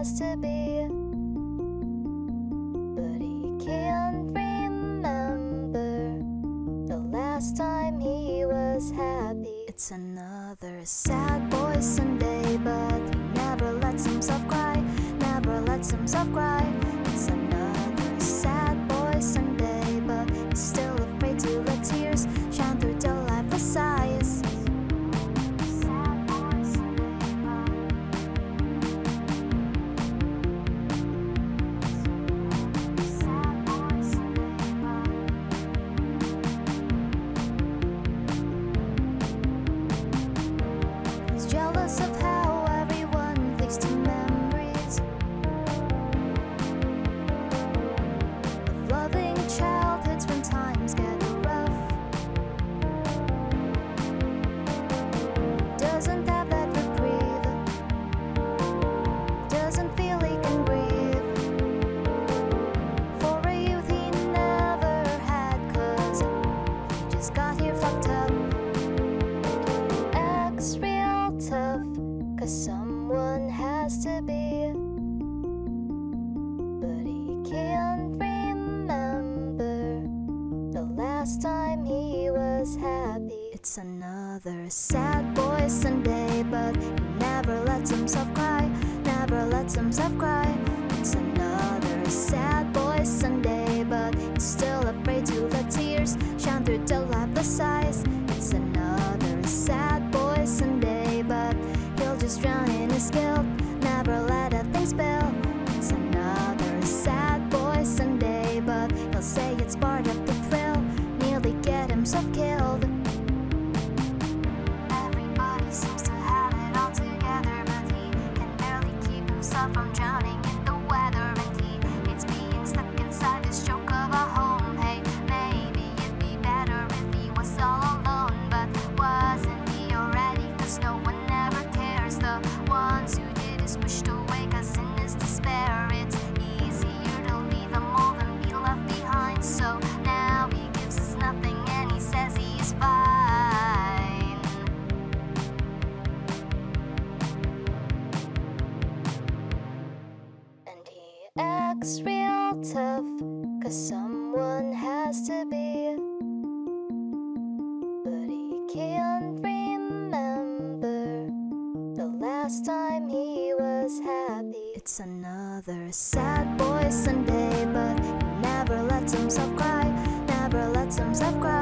has to be. But he can't remember the last time he was happy. It's another sad boy Sunday, but he never lets himself cry, never lets himself cry. Last time he was happy. It's another sad boy Sunday, but he never lets himself cry, never lets himself cry. It's another sad boy Sunday, but he's still afraid to let tears shine through the lifeless eyes. It's another sad boy Sunday, but he'll just drown in his guilt, never let a thing spill. It's another sad boy Sunday, but he'll say it's part of himself killed. looks real tough, cause someone has to be. But he can't remember the last time he was happy. It's another sad boy Sunday, but he never lets himself cry, never lets himself cry.